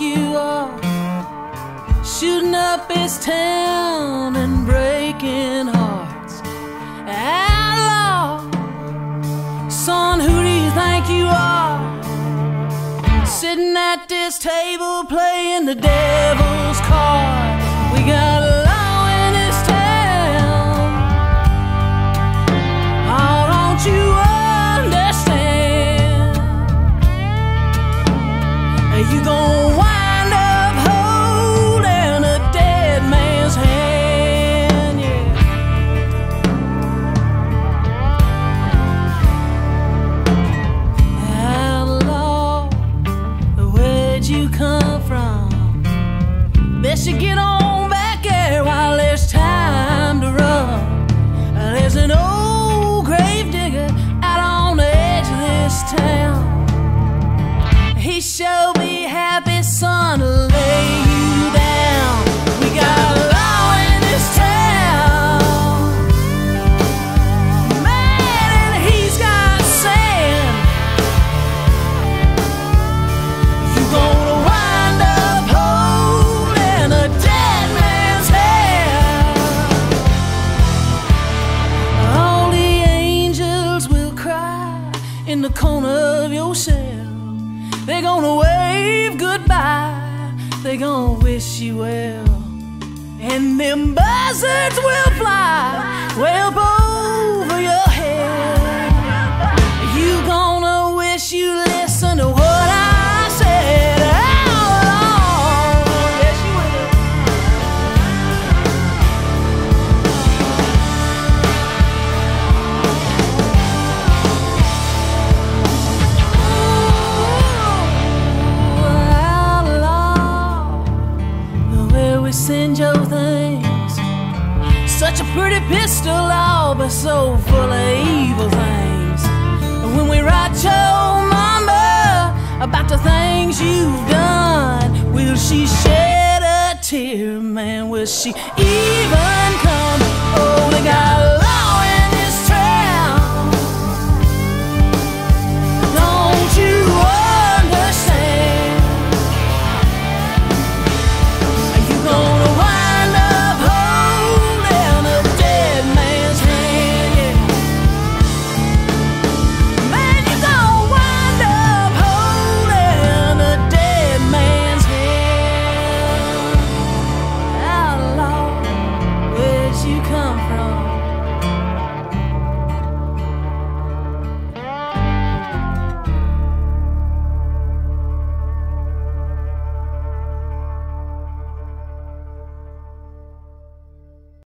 you up, shooting up his town and breaking hearts. Outlaw, son, who do you think you are? Sitting at this table playing the devil's card. Where'd you come from? Best you get on back here while the corner of your cell. They're gonna wave goodbye. They're gonna wish you well. And them buzzards will we send your things. Such a pretty pistol, all but so full of evil things. And when we write your mama about the things you've done, will she shed a tear, man? Will she even